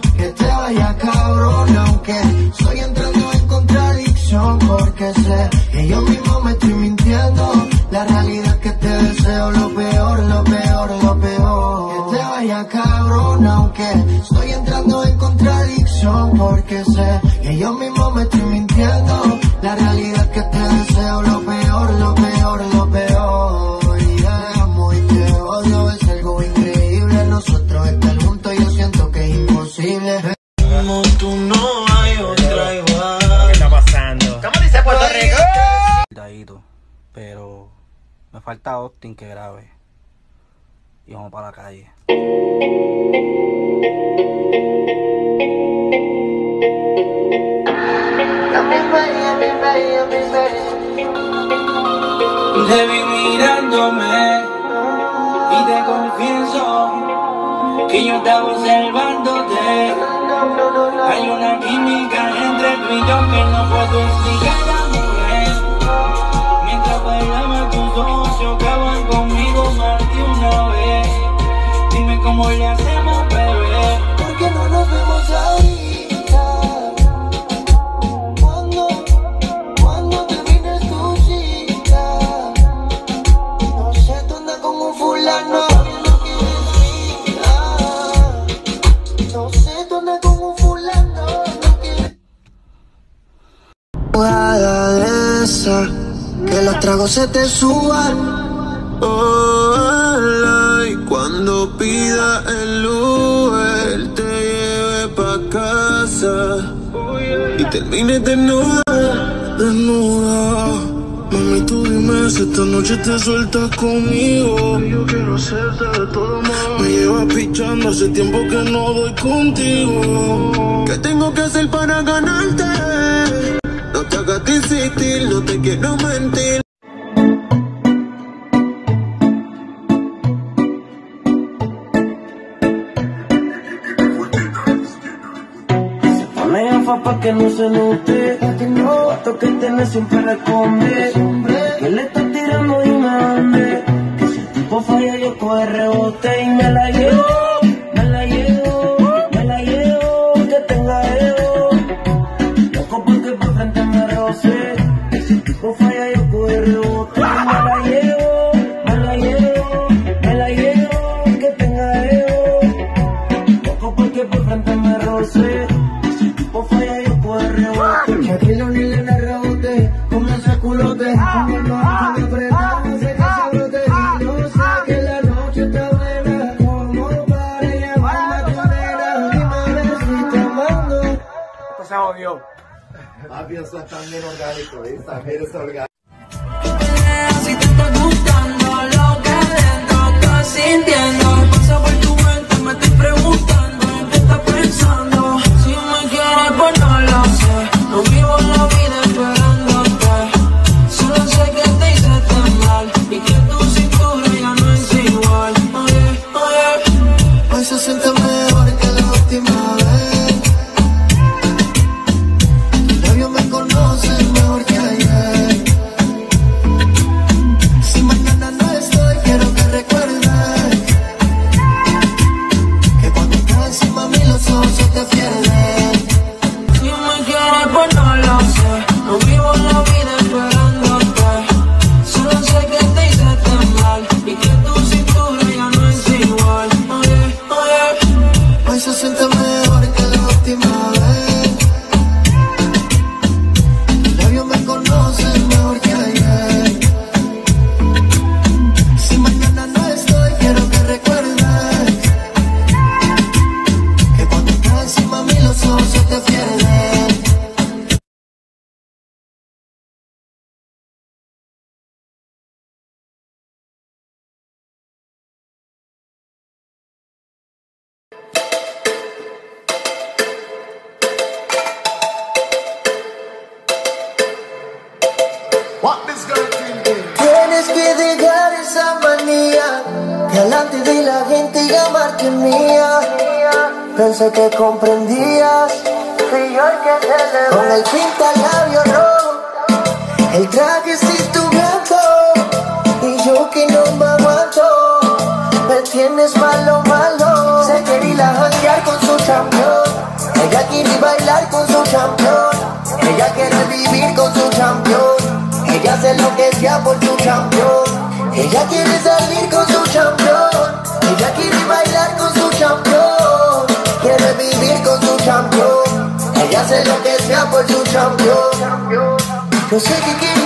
que te vaya cabrón, aunque estoy entrando en contradicción, porque sé que yo mismo me estoy mintiendo. La realidad que te deseo lo peor, lo peor, lo peor. Que te vaya cabrón, aunque estoy entrando en contradicción, porque sé que yo mismo me estoy mintiendo. La realidad Como tú no hay otra igual. ¿Qué está pasando? ¿Cómo dice Puerto Rico? Pero me falta Austin que grabe. Y vamos para la calle. Te vi mirándome y te confieso que yo estaba observándote. Cómo le hacemos, bebé. ¿Por qué no nos vemos ahorita? Cuando, cuando termines tu cita. No sé, tú andas con un fulano. No sé, tú andas con un fulano. Jugada de esa, que los tragos se te suban. Ojalá y termine desnuda, desnuda. Mami, tú dime si esta noche te sueltas conmigo. Yo quiero hacerte de todo más. Me llevas pichando hace tiempo que no doy contigo. ¿Qué tengo que hacer para ganarte? No te hagas difícil, no te quiero mentir. Gafas pa' que no se note. Gato que tiene siempre le esconde. Que le está tirando y me ande. Que si el tipo falla yo coge rebote y me la llevo. Culote, no de apretar, no sé qué se brote. Y yo sé que la noche está buena, como para llevarme a tu nena. Dime a ver si te mando. Esto se jodió. Papi, eso es también orgánico, ¿eh? También es orgánico. delante de la gente y llamarte mía. Pensé que comprendías. Con el pinta labio rojo, el traje si tu blanco. Y yo que no me aguanto. Me tienes malo, malo. Se quería janguear con su campeón. Ella quiere bailar con su campeón. Ella quiere vivir con su campeón. Ella hace lo que sea por su campeón. Ella quiere salir con su campeón. Ella quiere bailar con su campeón. Quiere vivir con su campeón. Ella hace lo que sea por su campeón. Yo sé que quiere